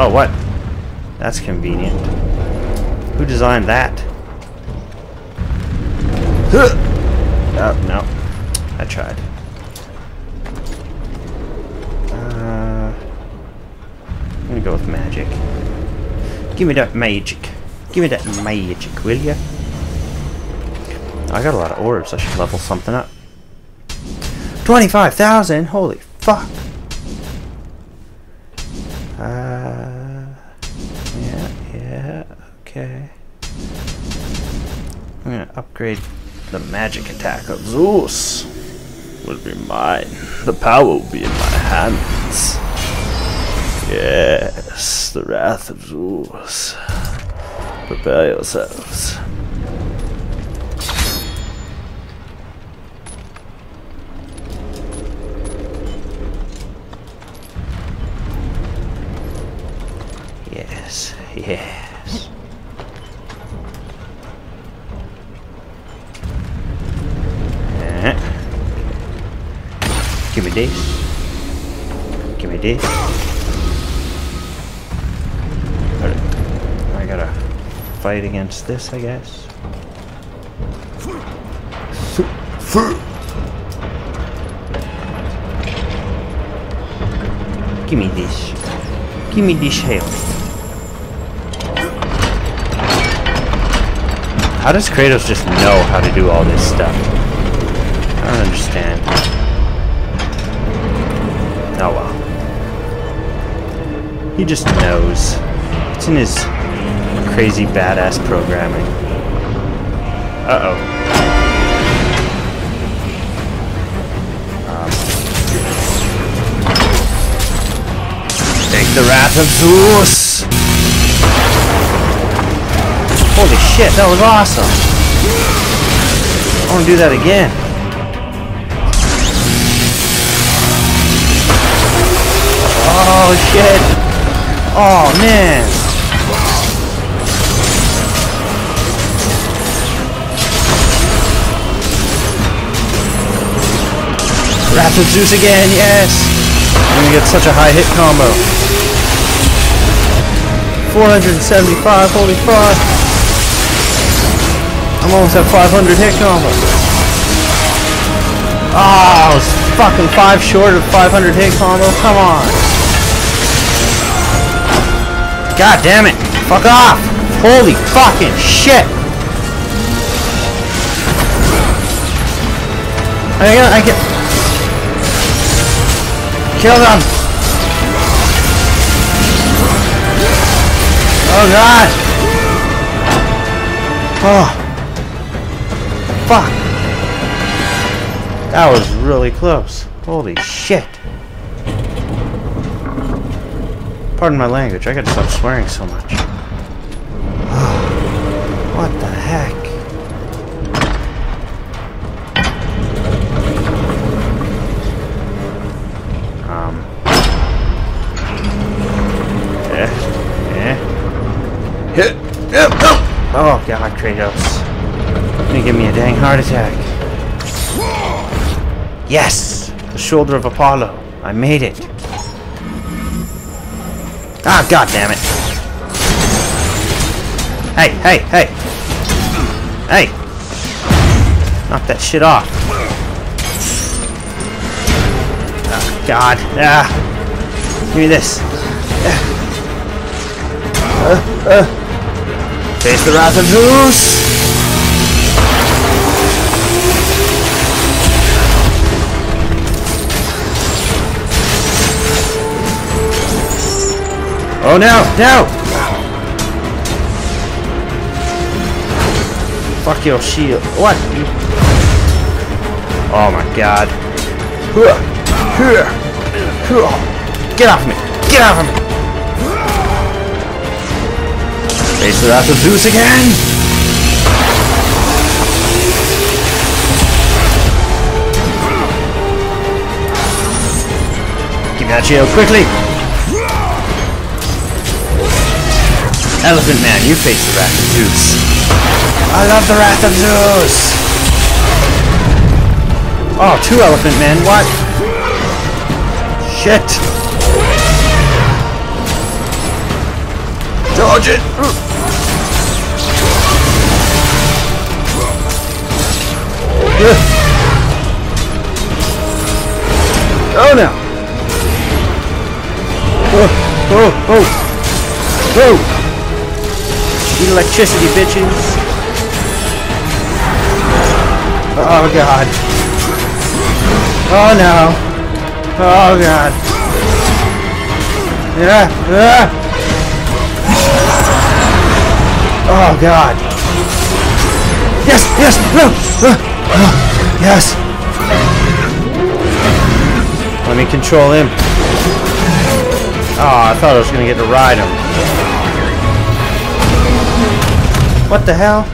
Oh, what? That's convenient. Who designed that? Oh, no. I tried. Uh, I'm gonna go with magic. Give me that magic. Give me that magic, will ya? I got a lot of orbs. I should level something up. 25,000? Holy fuck. Uh, yeah, yeah, okay. I'm gonna upgrade the magic attack of Zeus. Will be mine. The power will be in my hands. Yes, the wrath of Zeus. Prepare yourselves. Yes, yes. Give me this. Give me this. I gotta fight against this, I guess. Give me this. Give me this health. How does Kratos just know how to do all this stuff? I don't understand. He just knows. It's in his crazy badass programming. Uh-oh. Um, take the wrath of Zeus! Holy shit, that was awesome! I want to do that again. Oh shit! Oh man! Of Zeus again, yes! I'm gonna get such a high hit combo. 475, holy fuck! I'm almost at 500 hit combo. Ah, oh, it's fucking five short of 500 hit combo. Come on. God damn it. Fuck off. Holy fucking shit. I get, I get. Kill them. Oh god. Oh. Fuck! That was really close. Holy shit. Pardon my language, I gotta stop swearing so much. what the heck? Um. Eh? Eh? Hit! Yep! Oh god, Kratos. Gonna give me a dang heart attack. Yes! The shoulder of Apollo. I made it. Ah, god damn it. Hey, hey, hey! Hey! Knock that shit off. Oh, god. Ah! Give me this. Uh, uh. Face the wrath of Zeus! Oh no, no! Fuck your shield. What? Oh my god. Get off me! Get off me! Face the wrath of Zeus again! Give me that shield quickly! Elephant Man, you face the Wrath of Zeus. I love the Wrath of Zeus! Oh, two Elephant Men, what? Shit! Dodge it! Oh no! Oh, oh, oh! Oh! Eat electricity, bitches! Oh god! Oh no! Oh god! Yeah! Oh god! Yes! Yes! No! Yes! Let me control him. Oh, I thought I was gonna get to ride him. What the hell?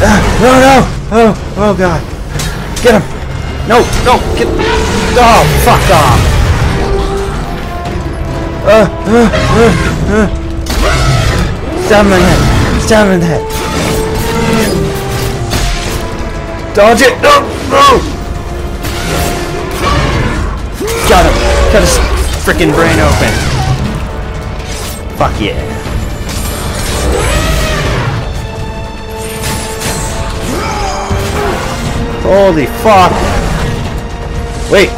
Ah, no, no! Oh, oh god. Get him! No, no, get... Oh, fuck off! Uh, uh, uh, uh. Stab him in the head! Stab in the head! Dodge it! No! No! Got him! Cut his freaking brain open! Fuck yeah! Holy fuck! Wait!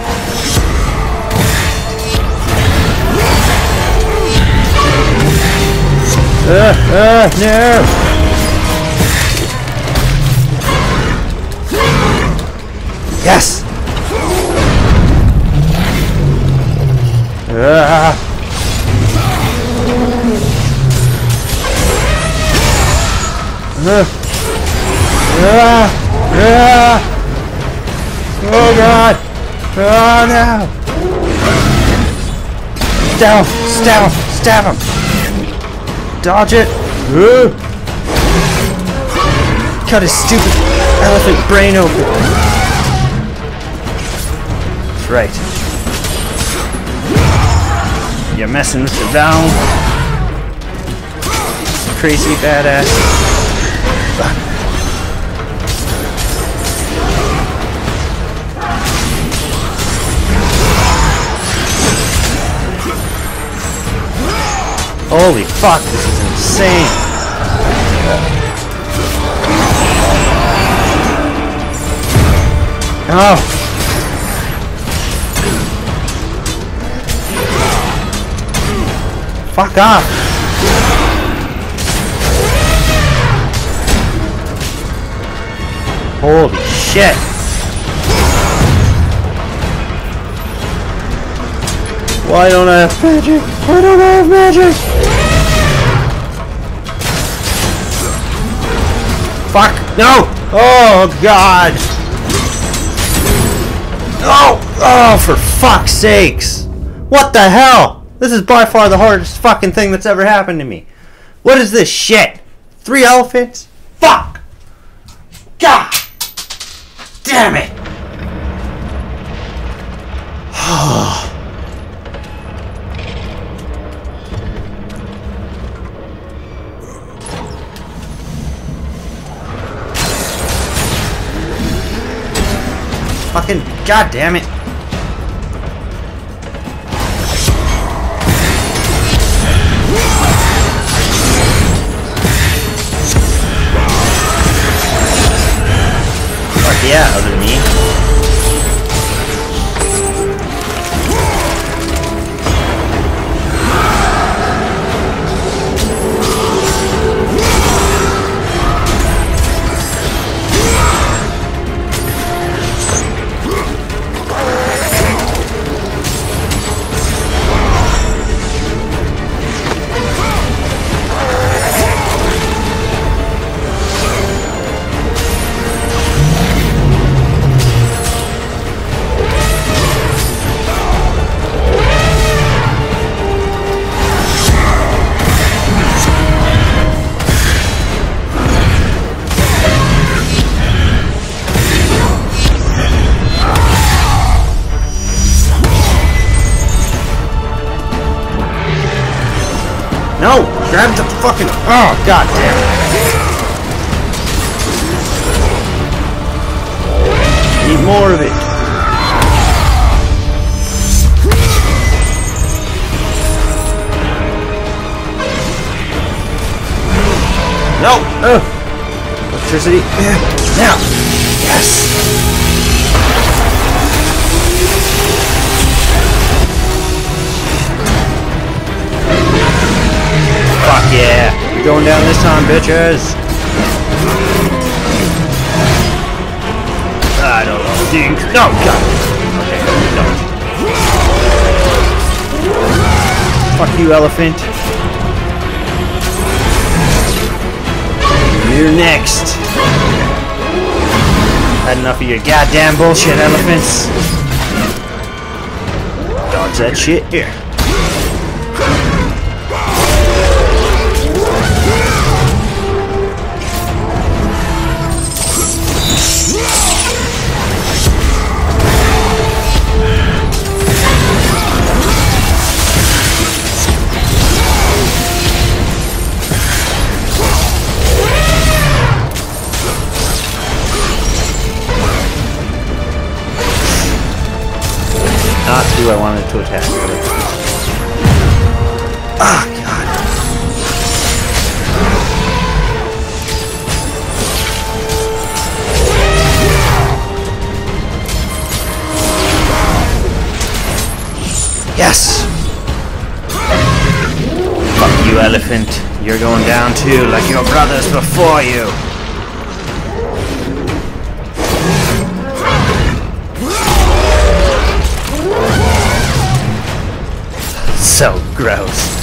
Uh, uh, no! Yes! Ah! Uh, ah! Ah! Oh god! Oh no! Stab him! Stab him! Stab him! Dodge it! Uh. Cut his stupid elephant brain open! That's right. You're messing with the valve. Crazy badass. Holy fuck, this is insane. Oh. Fuck off. Holy shit. Why don't I have magic? Why don't I have magic? Fuck! No! Oh god! Oh! Oh, for fuck's sakes! What the hell? This is by far the hardest fucking thing that's ever happened to me. What is this shit? Three elephants? Fuck! God! Damn it! Oh. Fucking god damn it. Oh, god damn it. Need more of it. No! Ugh. Electricity. Yeah. Now! Yes! Fuck yeah! Going down this time, bitches! I don't think. No, God! Okay, no. Fuck you, elephant. You're next. Had enough of your goddamn bullshit, elephants. Dodge that shit here. To attack. Ah, God. Yes! Fuck you, elephant. You're going down too, like your brothers before you. So gross.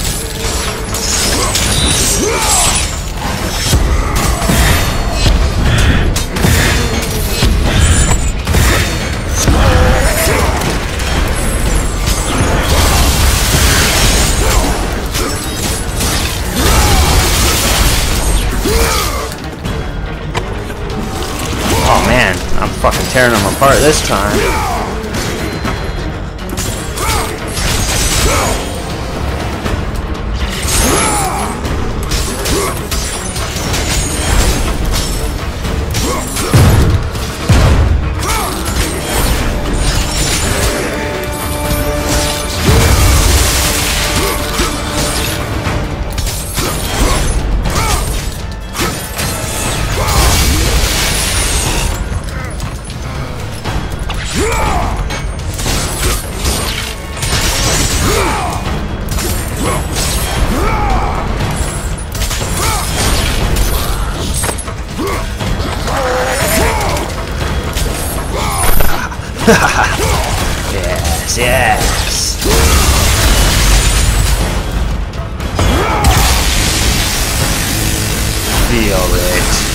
Oh man, I'm fucking tearing them apart this time.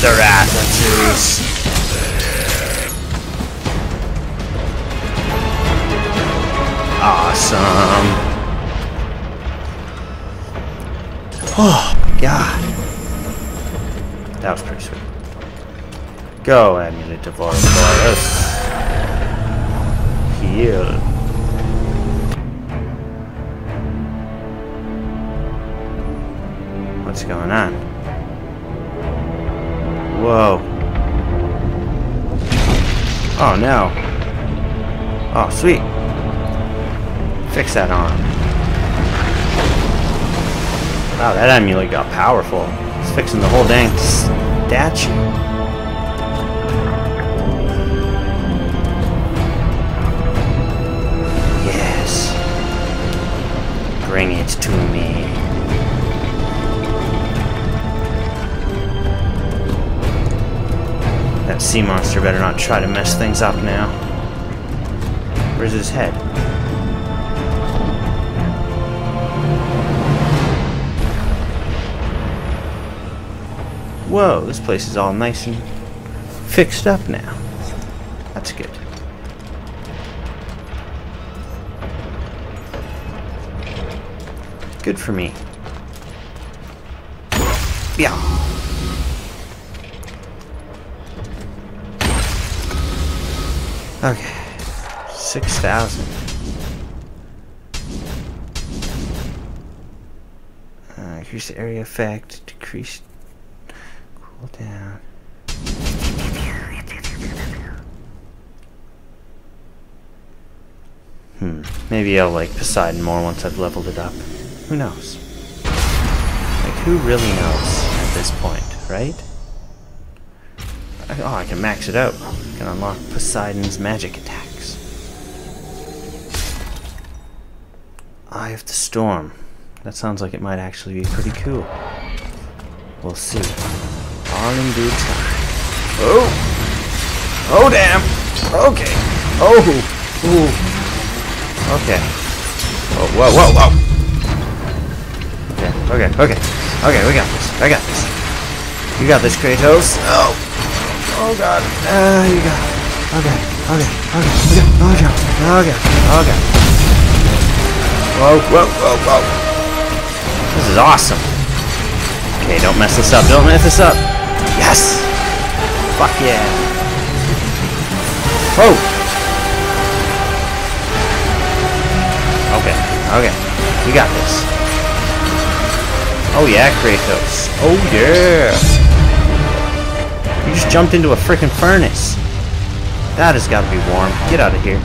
It, the wrath of Zeus. Awesome. Oh, God. That was pretty sweet. Go, Amulet of Ouroboros. Heal. What's going on? Whoa. Oh no. Oh, sweet. Fix that arm. Wow, that amulet got powerful. It's fixing the whole dang statue. Yes. Bring it to me. That sea monster better not try to mess things up now. Where's his head? Whoa, this place is all nice and fixed up now. That's good. Good for me. Yeah. Okay. 6,000. Uh, increase the area effect, decrease cool down. Hmm. Maybe I'll like Poseidon more once I've leveled it up. Who knows? Like, who really knows at this point, right? Oh, I can max it out. I can unlock Poseidon's magic attacks. Eye of the Storm. That sounds like it might actually be pretty cool. We'll see. All in due time. Oh! Oh, damn! Okay. Oh! Ooh. Okay. Oh, whoa, whoa, whoa! Okay, okay, okay. Okay, we got this. I got this. You got this, Kratos. Oh! Oh, God. Uh, you got it. Okay, okay, okay, okay, okay, okay, okay. Whoa, whoa, whoa, whoa. This is awesome. Okay, don't mess this up. Don't mess this up. Yes! Fuck yeah. Oh! Okay, okay. We got this. Oh yeah, Kratos. Oh yeah! You just jumped into a freaking furnace. That has got to be warm. Get out of here.